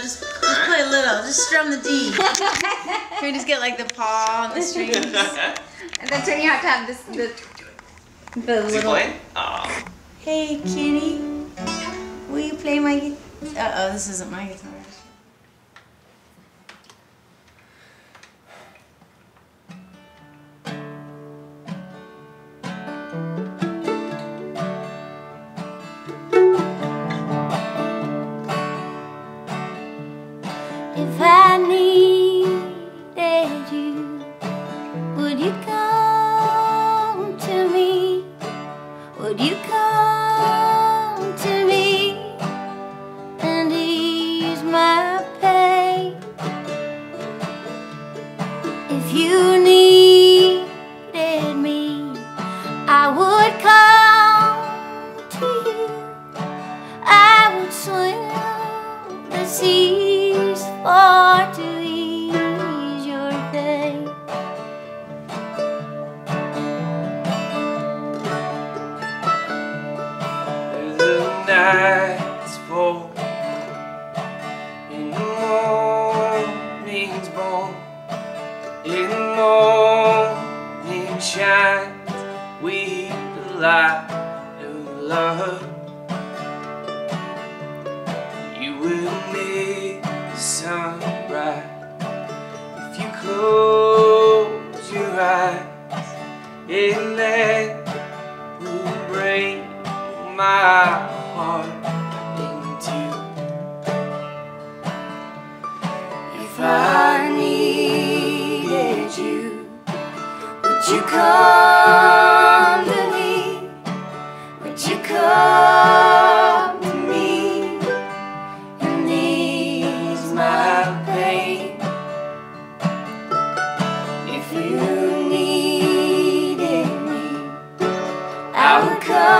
little. Just, just play a little. Just strum the D. Can we just get like the paw on the strings? And then turn you have to have this the the Is he little. playing? Oh. Hey, kitty. Will you play my guitar? Uh oh, this isn't my guitar. You needed me, I would come to you. I would swim the seas far to ease your pain. The nights fall in the morning's born. In the morning shines with the light of love. You will meet the sunrise if you close you come to me? Would you come to me my pain? If you me, I come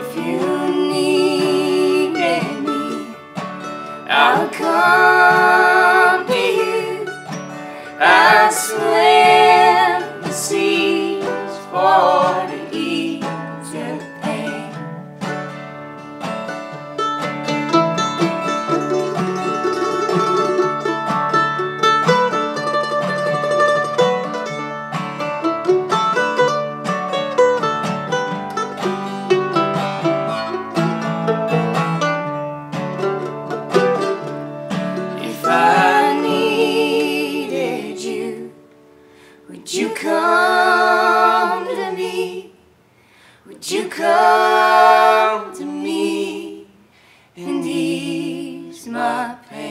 If you need me, I'll come to you. I'd swim the seas You come to me and ease my pain?